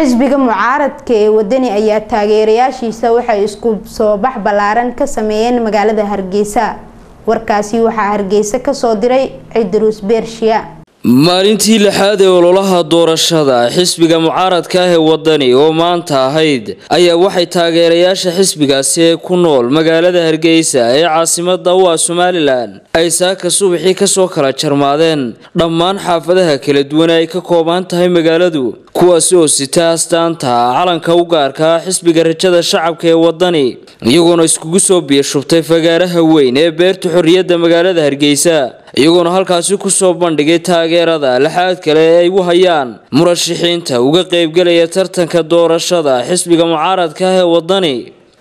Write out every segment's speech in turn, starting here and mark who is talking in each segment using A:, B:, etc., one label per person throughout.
A: xisbiga mucaaradka ee wadani ayaa taageerayaashiisa waxay isku soo bax ballaaran ka sameeyeen magaalada hargeysa. Warkaasi waxaa hargeysa ka soo diray cidiruus beershiya
B: maalintii lixaad ee ololaha doorashada xisbiga mucaaradka ah ee wadani oo maanta ahayd ayaa waxay taageerayaasha xisbigaasi ee ku nool magaalada hargeysa ee caasimada u ah somalilan ay saaka subaxii ka soo kala jarmaadeen. Dhammaan xaafadaha kala duwan ay ka kooban tahay magaaladu kuwaasi oo sita astaanta calanka u gaarka ah xisbiga rajada shacabka ee wadani iyagoona iskugu soo biyashubtay fagaaraha weyn ee beerta xorriyadda magaalada hargeysa iyagoona halkaasi ku soo bandhigay taageerada laxaad kale ee ay u hayaan murashaxiinta uga qeybgelaya tartanka doorashada xisbiga mucaaradka ah ee wadani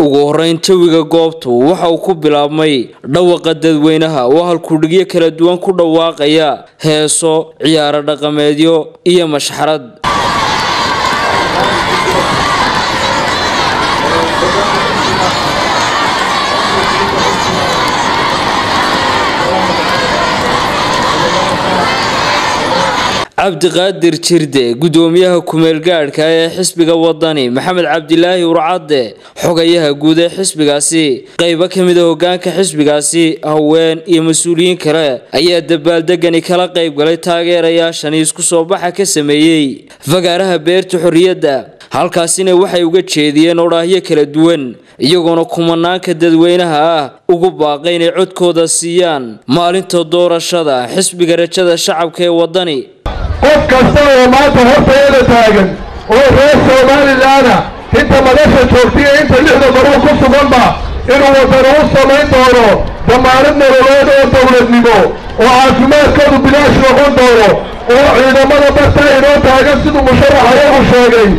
B: ugu horeyn jawiga goobtu waxa uu ku bilaabmay dhawaqa dadweynaha oo halkudhigyo kala duwan ku dhawaaqaya heeso ciyaaro dhaqameedyo iyo mashxarad cabdiqaadir jirde gudoomiyaha kumeelgaadhka ee xisbiga wadani maxamed cabdilaahi urcadde xogayaha guud ee xisbigaasi. Qeybo ka mida hogaanka xisbigaasi haween iyo mas'uuliyiin kale ayaa dabaaldegani kala qeyb galay taageerayaashani isku soo baxa ka sameeyey fagaaraha beerta xorriyadda. Halkaasina waxay uga jeediyeen odhaahyo kala duwan iyagoona kumanaanka dadweynaha ah ugu baaqay inay codkooda siiyaan maalinta doorashada xisbiga rajada shacabka ee wadani
C: qof kasta oo maanta hortayada taagan oo reer somalilaana inta madasha joogtaiyo inta lixda maruu ku suganba inuu wadani u samayn doono damaanad nololeed oo dowladnimo oo caafimaadkoodu bilaash noqon doono oo ciidamada barta inoo taagan siduu musharaxayagu sheegay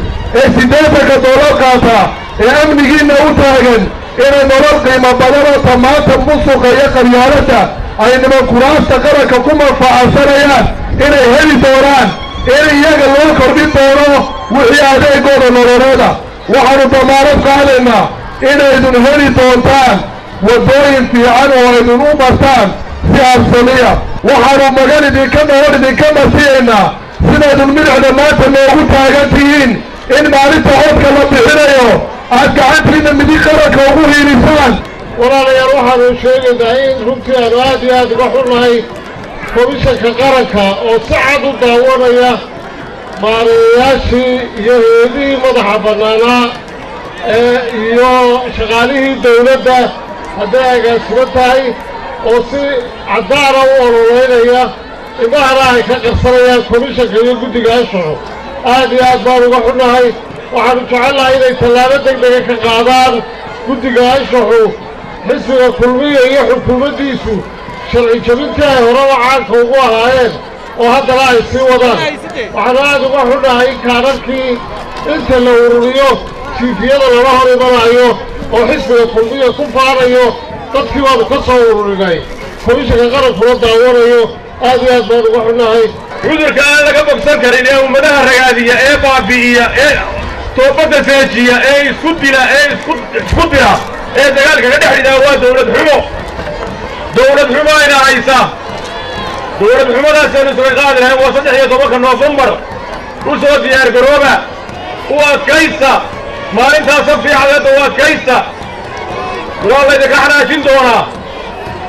C: ee siddeetanka doolar qaata ee amnigiinna u taagan inay nolol qiimo badan oo tamaanta musuqa iyo qaryaaladda ay niman kuraasta qaranka ku manfaacadsanayaan inay heli doonaan in iyaga loo kordhin doono wixii adeegooda nololeeda. Waxaanu damaanad qaadaynaa inaydun heli doontaan waddooyin fiican oo aydun u martaan si habsamiya waxaanu magan idinka nool idinka nasiyaynaa sidaydun midixda maanta noogu taagan tihiin in maalinta codka la bixinayo aad gacantiinna midig qaranka ugu hiilisaan.
D: Walaalayaal waxaanu sheegaynaa in runtii aanu aad iyo aad uga xunnahay komishanka qaranka oo si cad u daawanaya maarayayaashii iyo heedihii madaxa bannaanaa iyo shaqaalihii dawladda hadday agaasimo tahay oo si caddaana u ololeynaya indhahana ay ka qarsanayaan komishanka iyo guddiga anshaxu aad iyo aad baan uga xunnahay. Waxaanu jecelnahay inay tallaabo degdega ka qaadaan guddiga anshaxu xisbiga kulmiya iyo xukuumaddiisu sharci jabintii ay horaba caanka ugu ahaayeen oo haddana ay sii wadaan. Waxaanu aad uga xunnahay in kaadharkii inta la ururiyo tiifiyada lala hor imanayo oo xisbiga kulmiya ku faanayo dadkii baanu ka soo ururinay. Komishanka qarankula daawanayo aad iyo aad baan uga xunnahay.
C: Cudurka aan laga bogsan karin ee ummadaha ragaadiya ee baabi'iya ee toobadda seejiya ee isku dila ee isku dira ee dagaalka ka dhex waa dawlad xumo dawlad xumo ayna haysa dawlad xumadaasaynu isaga qaadi lahayn waa saddex iyo tobanka noofembar u soo diyaargarooba u adkaysta maalintaasa fiicadeedda u adkaysta waa laydinka xanaajin doonaa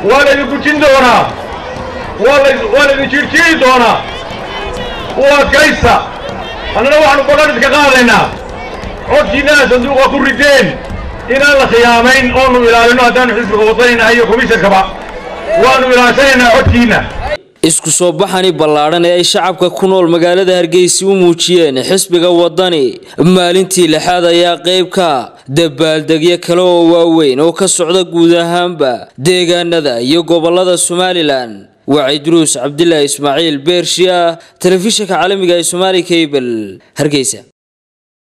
C: waa laydin gujin doonaa waa laydin jiirjiiri doonaa u adkaysta annana waxaanu badan idka qaadaynaa codkiinnaha sanduuqa ku rideen inaan la khiyaamayn oonu ilaalino haddaanu xisbiga wadanaynahay iyo komishankaba waannu ilaashanaynaa codkiinna
B: isku soo baxani ballaadhan ee ay shacabka ku nool magaalada hargeysa u muujiyeen xisbiga wadani maalintii lixaad ayaa qeybka dabaaldegyo kale oo waaweyn oo ka socda guud ahaanba deegaanada iyo gobollada somalilan waa cidruus cabdilaahi ismaaciil beershiya telefishinka caalamiga ee somaali cable hargeysa